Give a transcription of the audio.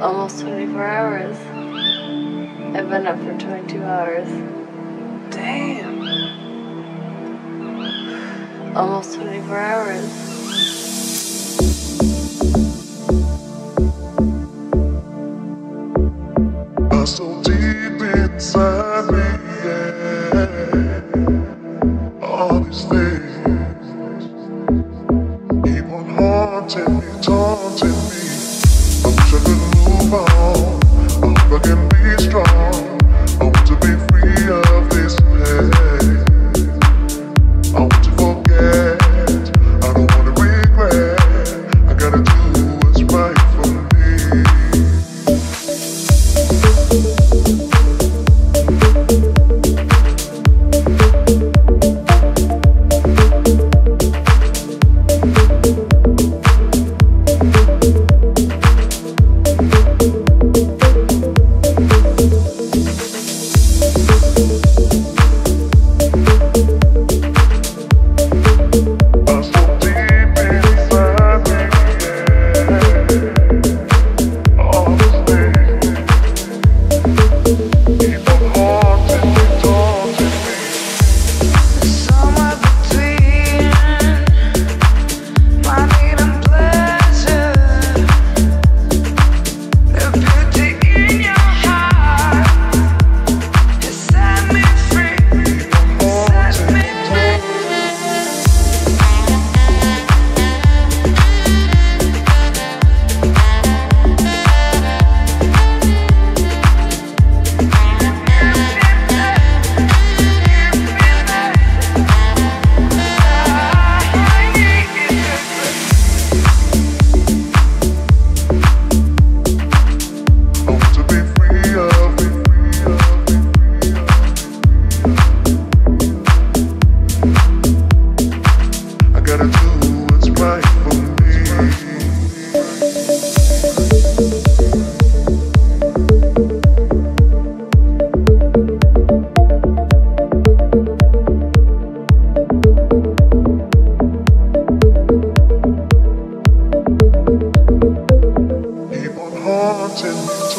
Almost 24 hours. I've been up for 22 hours. Damn. Almost 24 hours. so deep inside me. strong. dancing.